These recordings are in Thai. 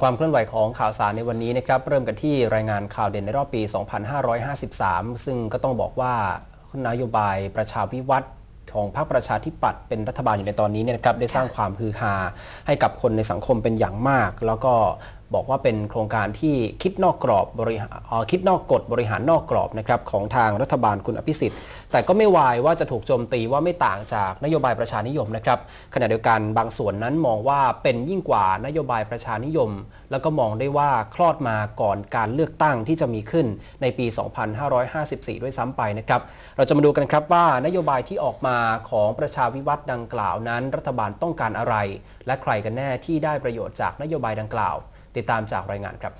ความเคลื่อนไหวของข่าวสารในวันนี้นะครับเริ่มกันที่รายงานข่าวเด่นในรอบปี 2553 ซึ่งก็ต้องบอกว่านโยบายประชาวิวัฒน์ของพรรคประชาธิปัตย์เป็นรัฐบาลอยู่ในตอนนี้เนี่ยนะครับได้สร้างความฮือฮาให้กับคนในสังคมเป็นอย่างมาก แล้วก็ บอกว่าเป็นโครงการที่คิดนอกกรอบบริหารคิดนอกกฎบริหารนอกกรอบนะครับของทางรัฐบาลคุณอภิสิทธิ์ แต่ก็ไม่วายว่าจะถูกโจมตีว่าไม่ต่างจากนโยบายประชานิยมนะครับขณะเดียวกันบางส่วนนั้นมองว่าเป็นยิ่งกว่านโยบายประชานิยม แล้วก็มองได้ว่าคลอดมาก่อนการเลือกตั้งที่จะมีขึ้นในปี 2554 ด้วยซ้ำไปนะครับเราจะมาดูกันครับว่านโยบายที่ออกมาของประชาวิวัฒน์ดังกล่าวนั้น รัฐบาลต้องการอะไร และใครกันแน่ที่ได้ประโยชน์จากนโยบายดังกล่าว ติดตามจากรายงานครับ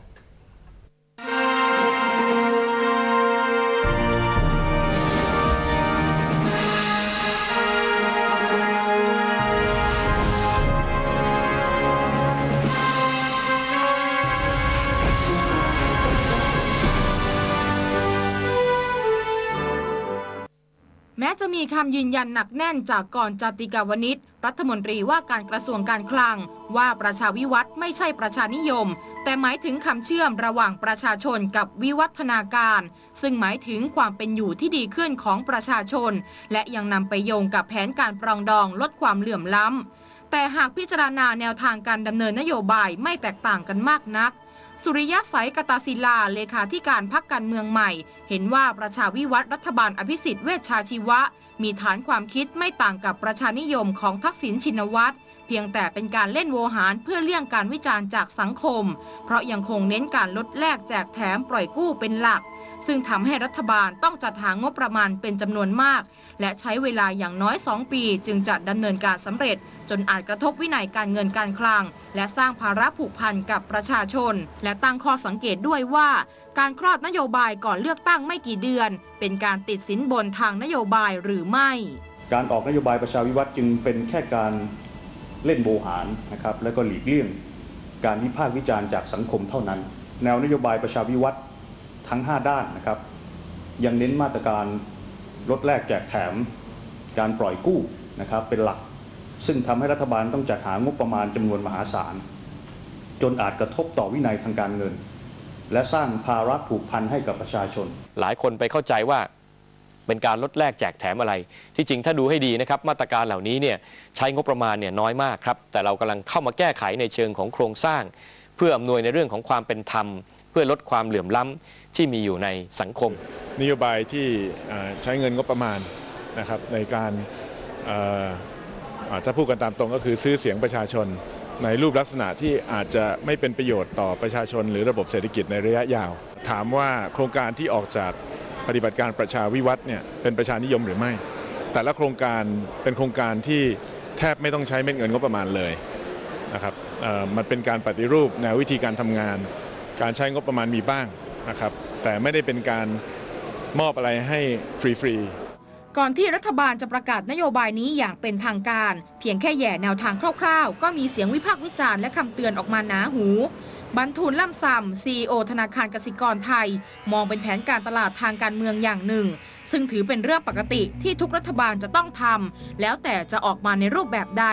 แม้จะมีคำยืนยันหนักแน่นจากกรจติกาวนิช รัฐมนตรีว่าการกระทรวงการคลัง ว่าประชาวิวัฒน์ไม่ใช่ประชานิยม แต่หมายถึงคำเชื่อมระหว่างประชาชนกับวิวัฒนาการ ซึ่งหมายถึงความเป็นอยู่ที่ดีขึ้นของประชาชน และยังนำไปโยงกับแผนการปรองดองลดความเหลื่อมล้ำ แต่หากพิจารณาแนวทางการดำเนินนโยบายไม่แตกต่างกันมากนักสุริยะสายกตาศิลา เลขาธิการพักการเมืองใหม่ เห็นว่าประชาวิวัฒน์รัฐบาลอภิสิทธิ์เวชชาชีวะ มีฐานความคิดไม่ต่างกับประชานิยมของทักษิณชินวัตรเพียงแต่เป็นการเล่นโวหารเพื่อเลี่ยงการวิจารณ์จากสังคม เพราะยังคงเน้นการลดแลกแจกแถมปล่อยกู้เป็นหลัก ซึ่งทำให้รัฐบาลต้องจัดหางบประมาณเป็นจำนวนมาก และใช้เวลาอย่างน้อย 2 ปี จึงจะดำเนินการสำเร็จ จนอาจกระทบวินัยการเงินการคลัง และสร้างภาระผูกพันกับประชาชน และตั้งข้อสังเกตด้วยว่าการคลอดนโยบายก่อนเลือกตั้งไม่กี่เดือน เป็นการติดสินบนทางนโยบายหรือไม่ การออกนโยบายประชาวิวัฒน์จึงเป็นแค่การเล่นโบหารนะครับแล้วก็หลีกเลี่ยงการวิพากษ์วิจารณ์จากสังคมเท่านั้น แนวนโยบายประชาวิวัฒน์ทั้ง 5 ด้านนะครับ ยังเน้นมาตรการลดแลกแจกแถม การปล่อยกู้นะครับเป็นหลัก ซึ่งทำให้รัฐบาลต้องจัดหางบประมาณจำนวนมหาศาล จนอาจกระทบต่อวินัยทางการเงิน และสร้างภาระผูกพันให้กับประชาชน หลายคนไปเข้าใจว่าเป็นการลดแลกแจกแถมอะไร ที่จริงถ้าดูให้ดีนะครับ มาตรการเหล่านี้เนี่ยใช้งบประมาณเนี่ยน้อยมากครับ แต่เรากำลังเข้ามาแก้ไขในเชิงของโครงสร้าง เพื่ออำนวยในเรื่องของความเป็นธรรม เพื่อลดความเหลื่อมล้ำที่มีอยู่ในสังคม นโยบายที่เอ่อใช้เงินงบประมาณนะครับในการเอ่ออ่าถ้าพูดกันตามตรงก็คือซื้อเสียงประชาชน ในรูปลักษณะที่อาจจะไม่เป็นประโยชน์ต่อประชาชน หรือระบบเศรษฐกิจในระยะยาว ถามว่าโครงการที่ออกจากปฏิบัติการประชาวิวัฒน์เนี่ยเป็นประชานิยมหรือไม่ แต่ละโครงการเป็นโครงการที่แทบไม่ต้องใช้เม็ดเงินงบประมาณเลยนะครับมันเป็นการปฏิรูปแนววิธีการทำงาน การใช้งบประมาณมีบ้างนะครับแต่ไม่ได้เป็นการมอบอะไรให้ฟรีๆ ก่อนที่รัฐบาลจะประกาศนโยบายนี้อย่างเป็นทางการ เพียงแค่แย่แนวทางคร่าวๆ ก็มีเสียงวิพากษ์วิจารณ์และคำเตือนออกมาหนาหู บรรทุนล่ำซำซีอธนาคารกสิกรไทย มองเป็นแผนการตลาดทางการเมืองอย่างหนึ่ง ซึ่งถือเป็นเรื่องปกติที่ทุกรัฐบาลจะต้องทำแล้วแต่จะออกมาในรูปแบบใด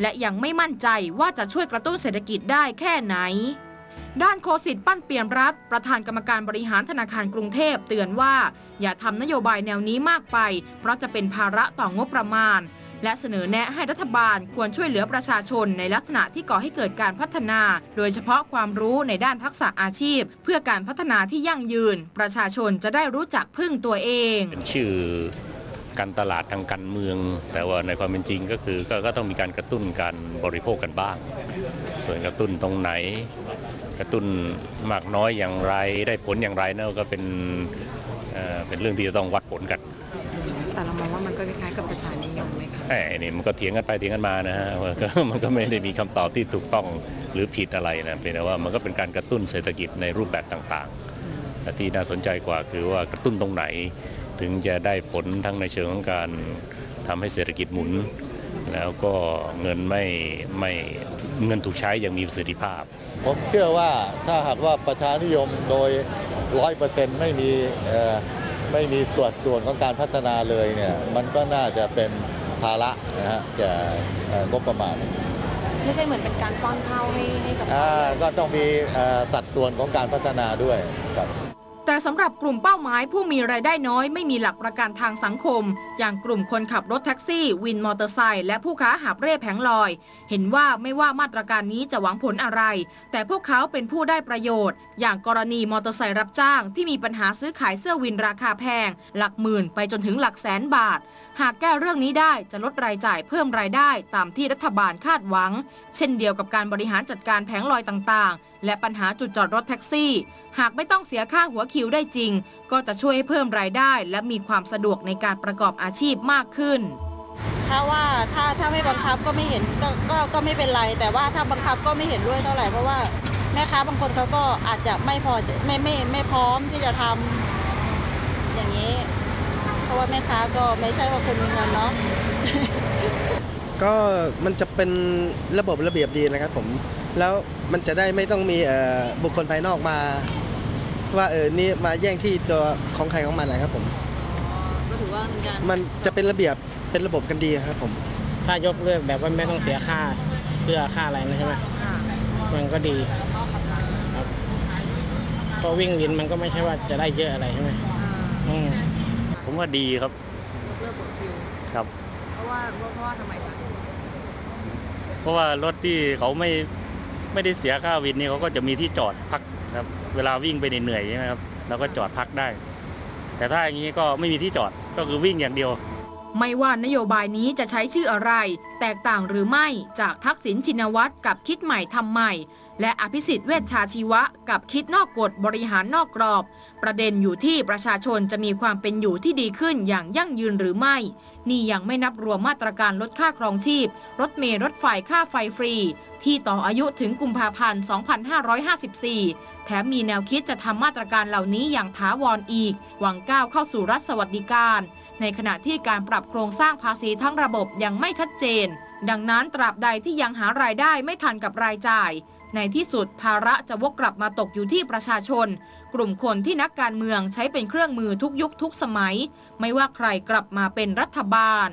และยังไม่มั่นใจว่าจะช่วยกระตุ้นเศรษฐกิจได้แค่ไหน ด้านโคสิทธิ์ปั้นเปี่ยมรัฐ ประธานกรรมการบริหารธนาคารกรุงเทพเตือนว่า อย่าทำนโยบายแนวนี้มากไป เพราะจะเป็นภาระต่องบประมาณ และเสนอแนะให้รัฐบาลควรช่วยเหลือประชาชนในลักษณะที่ก่อให้เกิดการพัฒนา โดยเฉพาะความรู้ในด้านทักษะอาชีพ เพื่อการพัฒนาที่ยั่งยืน ประชาชนจะได้รู้จักพึ่งตัวเองเป็นชื่อการตลาดทางการเมือง แต่ว่าในความเป็นจริงก็คือกก็ต้องมีการกระตุ้นการบริโภคกันบ้าง ส่วนกระตุ้นตรงไหน กระตุ้นมากน้อยอย่างไร ได้ผลอย่างไรนั่นก็เป็นเอ่อเป็นเรื่องที่จะต้องวัดผลกัน แต่เรามองว่ามันก็คล้ายๆกับประชานิยมไหมคะไอ้นี่มันก็เถียงกันไปเถียงกันมานะฮะมันก็มันก็ไม่ได้มีคำตอบที่ถูกต้องหรือผิดอะไรนะเพียงแต่ว่ามันก็เป็นการกระตุ้นเศรษฐกิจในรูปแบบต่างๆ แต่ที่น่าสนใจกว่าคือว่ากระตุ้นตรงไหน ถึงจะได้ผลทั้งในเชิงของการทำให้เศรษฐกิจหมุน แล้วก็เงินไม่ไม่เงินถูกใช้อย่างมีประสิทธิภาพ ผมเชื่อว่าถ้าหากว่าประชานิยมโดยร้อยเปอร์เซ็นต์ไม่มีเอ่อไม่มีส่วนส่วนของการพัฒนาเลยเนี่ยมันก็น่าจะเป็นภาระนะฮะแก่เอ่องบประมาณไม่ใช่เหมือนเป็นการป้อนข้าวให้ให้กับอ่าก็ต้องมีเอ่อสัดส่วนของการพัฒนาด้วยครับ แต่สำหรับกลุ่มเป้าหมายผู้มีรายได้น้อยไม่มีหลักประกันทางสังคม อย่างกลุ่มคนขับรถแท็กซี่ วินมอเตอร์ไซค์และผู้ค้าหาบเร่แผงลอย เห็นว่าไม่ว่ามาตรการนี้จะหวังผลอะไร แต่พวกเขาเป็นผู้ได้ประโยชน์ อย่างกรณีมอเตอร์ไซค์รับจ้าง ที่มีปัญหาซื้อขายเสื้อวินราคาแพง หลักหมื่นไปจนถึงหลักแสนบาทหากแก้เรื่องนี้ได้จะลดรายจ่ายเพิ่มรายได้ตามที่รัฐบาลคาดหวัง เช่นเดียวกับการบริหารจัดการแผงลอยต่างๆ และปัญหาจุดจอดรถแท็กซี่ หากไม่ต้องเสียค่าหัวคิวได้จริง ก็จะช่วยให้เพิ่มรายได้ และมีความสะดวกในการประกอบอาชีพมากขึ้น ถ้าว่าถ้าถ้าไม่บังคับก็ไม่เห็นก็ก็ก็ไม่เป็นไร แต่ว่าถ้าบังคับก็ไม่เห็นด้วยเท่าไหร่เพราะว่าแม่ค้าบางคนเขาก็อาจจะไม่พอจะไม่ไม่ไม่พร้อมที่จะทำอย่างนี้ ราะว่าแม่ค้าก็ไม่ใช่ว่าคนมีเงินเนาะก็มันจะเป็นระบบระเบียบดีนะครับผม แล้วมันจะได้ไม่ต้องมีเอ่อบุคคลภายนอกมา ว่าเออนี่มาแย่งที่ตัวของใครของมันนะครับผม ก็ถือว่าเป็นการมันจะเป็นระเบียบเป็นระบบกันดีครับผม ถ้ายกเลิกแบบว่าไม่ต้องเสียค่าเสื้อค่าอะไรนะใช่ไหมมันก็ดีครับเพราะวิ่งวินมันก็ไม่ใช่ว่าจะได้เยอะอะไรใช่ไหมอืม ผมว่าดีครับเพื่อปลดคิว ครับ เพราะว่าเพราะว่าทำไมคะเพราะว่ารถที่เขาไม่ไม่ได้เสียค่าวินนี่เขาก็จะมีที่จอดพักครับ เวลาวิ่งไปเหนื่อยๆใช่ไหมครับเราก็จอดพักได้ แต่ถ้าอย่างนี้ก็ไม่มีที่จอดก็คือวิ่งอย่างเดียว ไม่ว่านโยบายนี้จะใช้ชื่ออะไร แตกต่างหรือไม่จากทักษิณชินวัตรกับคิดใหม่ทำใหม่ และอภิสิทธิ์เวชชาชีวะ กับคิดนอกกฎบริหารนอกกรอบ ประเด็นอยู่ที่ประชาชนจะมีความเป็นอยู่ที่ดีขึ้นอย่างยั่งยืนหรือไม่ นี่ยังไม่นับรวมมาตรการลดค่าครองชีพ รถเมล์รถไฟค่าไฟฟรี ที่ต่ออายุถึงกุมภาพันธ์ 2554 แถมมีแนวคิดจะทำมาตรการเหล่านี้อย่างถาวรอีก หวังก้าวเข้าสู่รัฐสวัสดิการ ในขณะที่การปรับโครงสร้างภาษีทั้งระบบยังไม่ชัดเจน ดังนั้นตราบใดที่ยังหารายได้ไม่ทันกับรายจ่าย ในที่สุดภาระจะวกกลับมาตกอยู่ที่ประชาชน กลุ่มคนที่นักการเมืองใช้เป็นเครื่องมือทุกยุคทุกสมัย ไม่ว่าใครกลับมาเป็นรัฐบาล